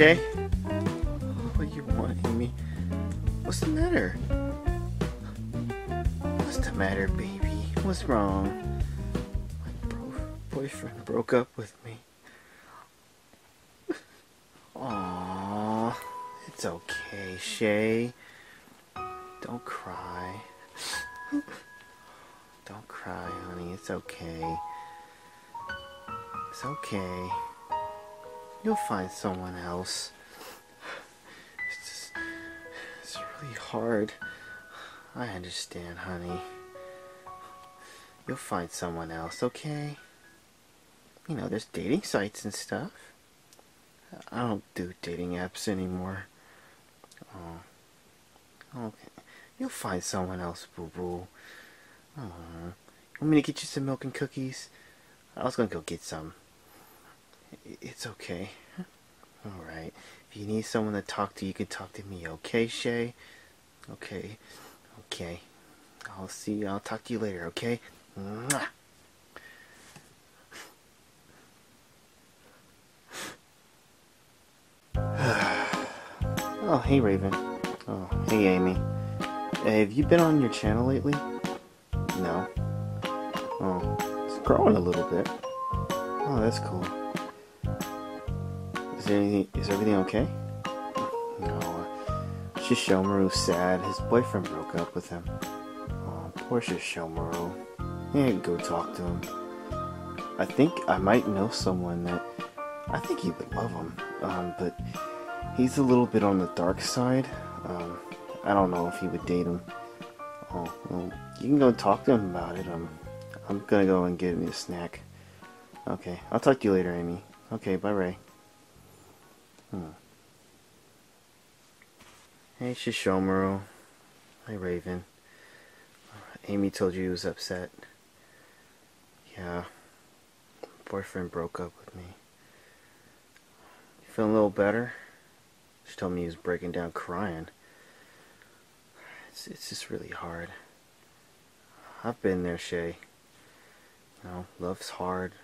Shay? What oh, do you want, Amy? What's the matter? What's the matter, baby? What's wrong? My bro- boyfriend broke up with me. Aww, it's okay, Shay. Don't cry. Don't cry, honey. It's okay. It's okay. You'll find someone else. It's just, it's really hard. I understand, honey. You'll find someone else, okay? You know, there's dating sites and stuff. I don't do dating apps anymore. Oh. Okay. You'll find someone else, boo boo. Oh. Want me to get you some milk and cookies? I was gonna go get some. It's okay. Alright. If you need someone to talk to, you can talk to me, okay, Shay? Okay. Okay. I'll see you. I'll talk to you later, okay? Mwah. oh, hey, Raven. Oh, hey, Amy. Have you been on your channel lately? No. Oh, it's growing a little bit. Oh, that's cool. Is anything? Is everything okay? No. Sesshomaru's sad. His boyfriend broke up with him. Oh, poor Sesshomaru. Yeah, go talk to him. I think I might know someone that I think he would love him. Um, but he's a little bit on the dark side. Um, I don't know if he would date him. Oh, well, you can go talk to him about it. Um, I'm gonna go and get me a snack. Okay, I'll talk to you later, Amy. Okay, bye, Ray. Hmm. Hey, Sesshomaru. Hi, Raven. Amy told you he was upset. Yeah. Boyfriend broke up with me. You feeling a little better? She told me he was breaking down crying. It's, it's just really hard. I've been there, Shay. You know, love's hard.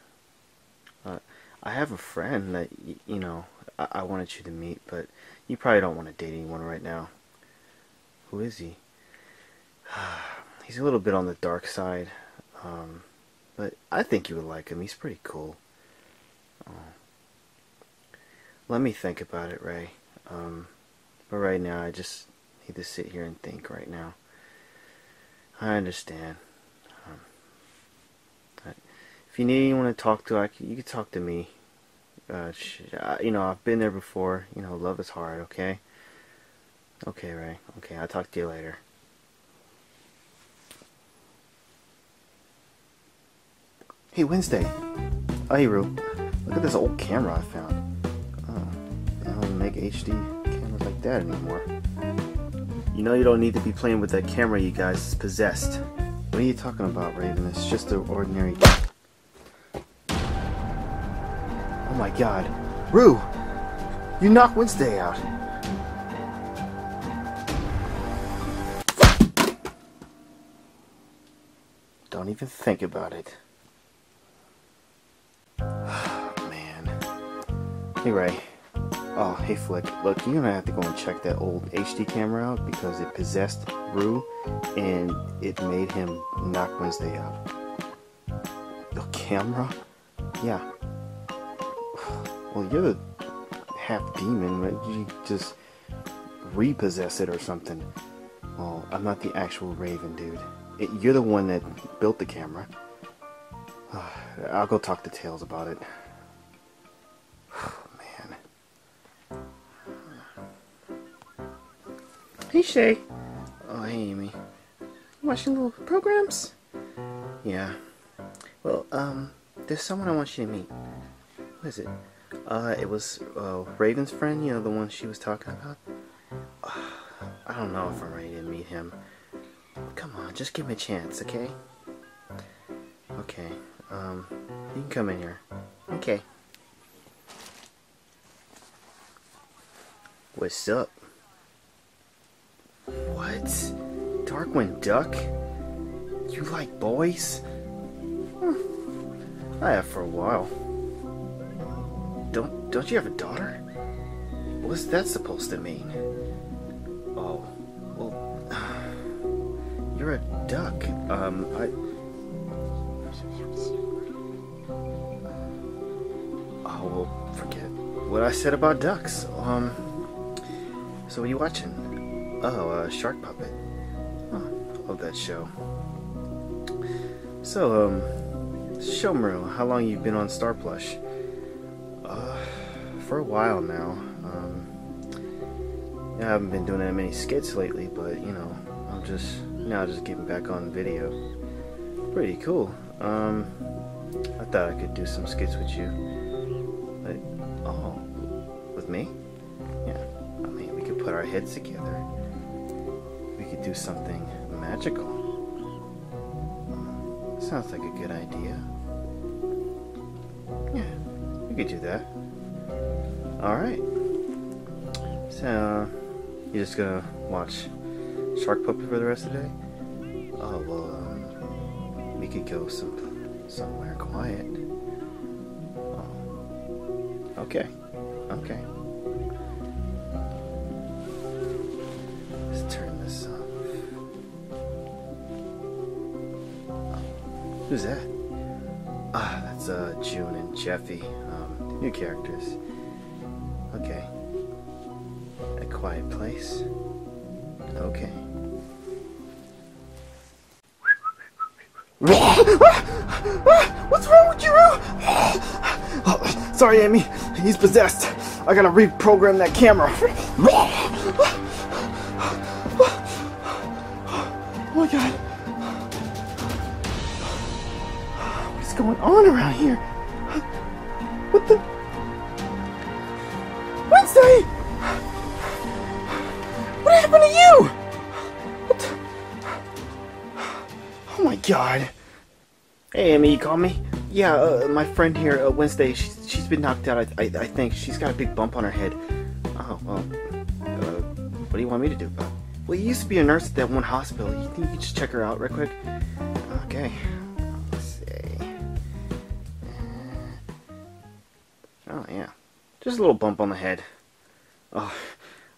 Uh, I have a friend that, you know, I, I wanted you to meet, but you probably don't want to date anyone right now. Who is he? He's a little bit on the dark side, um, but I think you would like him. He's pretty cool. Oh. Let me think about it, Ray. Um, but right now, I just need to sit here and think right now. I understand. Um, if you need anyone to talk to, I c you can talk to me. Uh, you know, I've been there before. You know, love is hard, okay? Okay, Ray. Okay, I'll talk to you later. Hey, Wednesday. Oh, hey, Roo. Look at this old camera I found. Oh, I don't make HD cameras like that anymore. You know you don't need to be playing with that camera you guys possessed. What are you talking about, Raven? It's just an ordinary... my god. Roo! You knocked Wednesday out. Don't even think about it. Man. Hey, Ray. Oh, hey, Flick. Look, you're gonna have to go and check that old HD camera out because it possessed Roo and it made him knock Wednesday out. The camera? Yeah. Well, you're the half demon, right? You just repossess it or something. Well, I'm not the actual Raven, dude. It, you're the one that built the camera. I'll go talk to Tails about it. Man. Hey, Shay. Oh, hey, Amy. Watching little programs? Yeah. Well, um, there's someone I want you to meet. Who is it? Uh, it was, uh, Raven's friend, you know, the one she was talking about? I don't know if I'm ready to meet him. Come on, just give me a chance, okay? Okay, um, you can come in here. Okay. What's up? What? Darkwing Duck? You like boys? Hmm. I have for a while. Don't you have a daughter? what's that supposed to mean? Oh, well, you're a duck. Um, I. Oh, well, forget what I said about ducks. Um, so what are you watching? Oh, uh, Shark Puppet. Oh, love that show. So, um, Shomru, how long you've been on Star Plush? For a while now. Um, I haven't been doing that many skits lately, but you know, I'm just now just getting back on video. Pretty cool. Um, I thought I could do some skits with you. But, oh, with me? Yeah. I mean, we could put our heads together. We could do something magical. Sounds like a good idea. Yeah, we could do that. Alright. So, you just gonna watch Shark Puppet for the rest of the day? Oh, well, um, we could go some somewhere quiet. Oh. Okay. Okay. Let's turn this. Oh. Who's that? Ah, that's uh, June and Jeffy, um, new characters. Okay. A quiet place. Okay. What's wrong with you? Oh, sorry, Amy. He's possessed. I gotta reprogram that camera. Oh my god. What's going on around here? What the? Wednesday! What happened to you? Oh my god. Hey, Amy, you call me? Yeah, uh, my friend here, uh, Wednesday, she's, she's been knocked out, I, I, I think. She's got a big bump on her head. Oh, well, uh, what do you want me to do? Well, you used to be a nurse at that one hospital. You think you could just check her out real quick? Okay. Just a little bump on the head. Oh,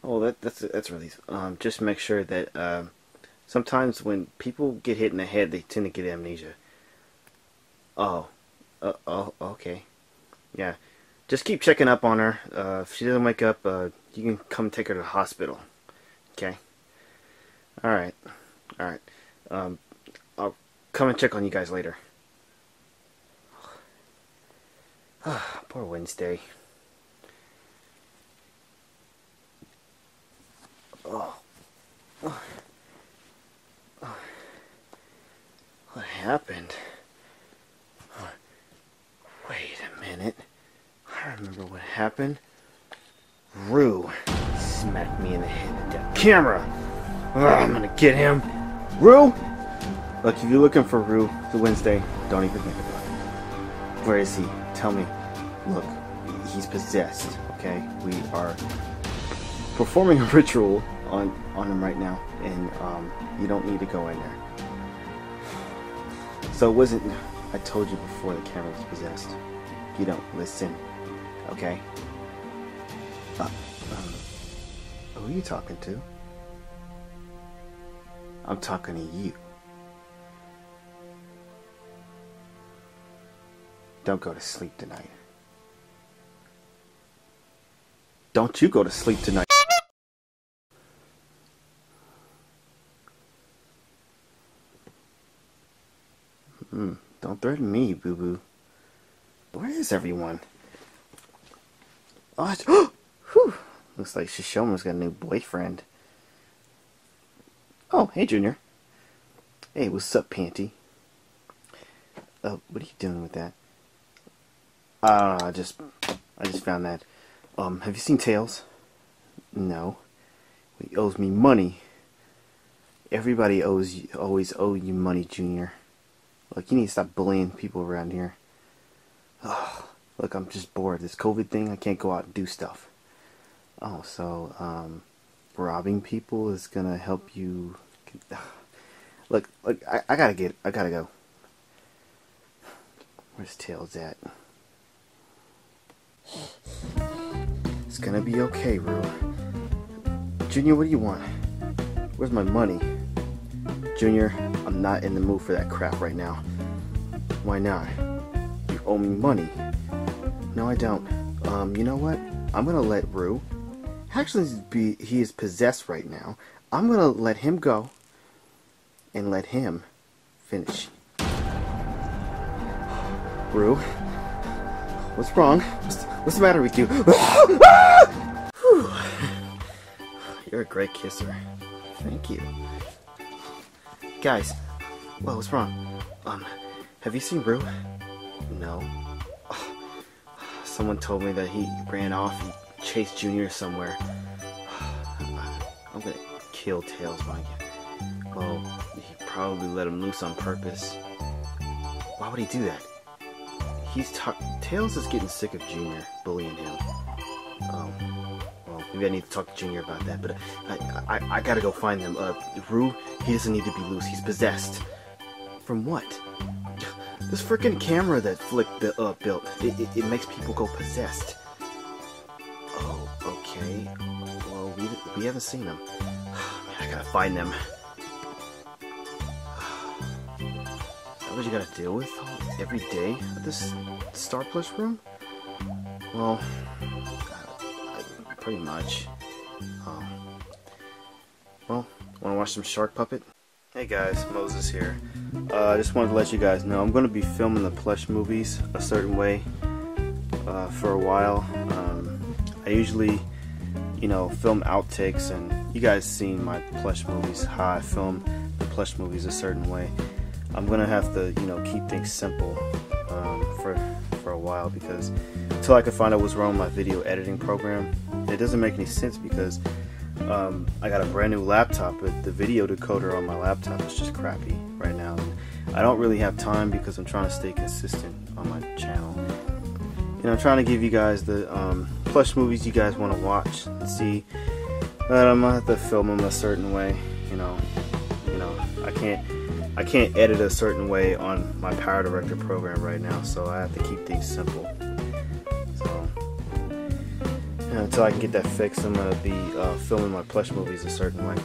oh, that, that's that's really. Um, just make sure that um, sometimes when people get hit in the head, they tend to get amnesia. Oh, uh, oh, okay, yeah. Just keep checking up on her. Uh, if she doesn't wake up, uh, you can come take her to the hospital. Okay. All right. All right. Um, I'll come and check on you guys later. Poor Wednesday. Oh. Oh. Oh. What happened? Wait a minute. I remember what happened. Roo smacked me in the head with that camera. Ugh, I'm gonna get him. Roo! Look, if you're looking for Roo the Wednesday, don't even think about it. Where is he? Tell me. Look, he's possessed, okay? We are performing a ritual on, on him right now, and um, you don't need to go in there. So it wasn't. I told you before the camera was possessed. You don't listen, okay? Uh, um, who are you talking to? I'm talking to you. Don't go to sleep tonight. Don't you go to sleep tonight. Me, boo boo. Where is everyone? Oh, whew. Looks like Shishoma's got a new boyfriend. Oh, hey, Junior. Hey, what's up, Panty? Oh, what are you doing with that? I don't know. I just, I just found that. Um, have you seen Tails? No. He owes me money. Everybody owes you, always owe you money, Junior. Look, you need to stop bullying people around here. Look, I'm just bored. This COVID thing, I can't go out and do stuff. Oh, so, um, robbing people is gonna help you. Get, look, look, I, I gotta get, I gotta go. Where's Tails at? It's gonna be okay, Roo. Junior, what do you want? Where's my money? Junior, I'm not in the mood for that crap right now. Why not? You owe me money. No, I don't. Um, you know what? I'm gonna let Roo. Actually, be he is possessed right now. I'm gonna let him go and let him finish. Roo, what's wrong? What's, what's the matter with you? You're a great kisser. Thank you. Guys, well, what's wrong? Um, have you seen Roo? No. Someone told me that he ran off and chased Junior somewhere. I'm gonna kill Tails I get. Well, he probably let him loose on purpose. Why would he do that? He's Tails is getting sick of Junior bullying him. Um, well, maybe I need to talk to Junior about that. But I, I, I gotta go find them. Uh, Roo, he doesn't need to be loose. He's possessed. From what? This freaking camera that Flick uh, built, it, it, it, makes people go possessed. Oh, okay. Well, we, we haven't seen them. Man, I gotta find them. That what you gotta deal with every day at this Star Plus room? Well, pretty much. Um, well, wanna watch some Shark Puppet? Hey guys, Moses here. Uh, I just wanted to let you guys know I'm going to be filming the plush movies a certain way uh, for a while. Um, I usually, you know, film outtakes, and you guys seen my plush movies, how I film the plush movies a certain way. I'm going to have to, you know, keep things simple um, for, for a while because until I can find out what's wrong with my video editing program, it doesn't make any sense because um, I got a brand new laptop, but the video decoder on my laptop is just crappy right now. I don't really have time because I'm trying to stay consistent on my channel. And I'm trying to give you guys the um, plush movies you guys want to watch and see. But I'm gonna have to film them a certain way. You know, you know, I can't, I can't edit a certain way on my PowerDirector program right now, so I have to keep things simple until I can get that fixed, I'm going to be uh, filming my plush movies a certain way.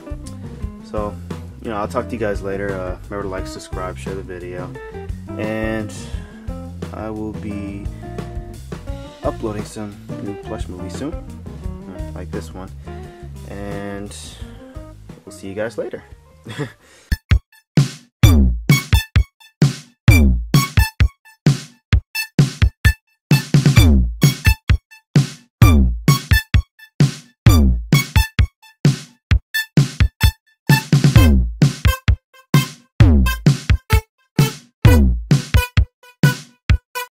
So, you know, I'll talk to you guys later. Uh, remember to like, subscribe, share the video. And I will be uploading some new plush movies soon, like this one. And we'll see you guys later.